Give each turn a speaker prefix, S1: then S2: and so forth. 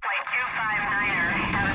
S1: Flight 259er,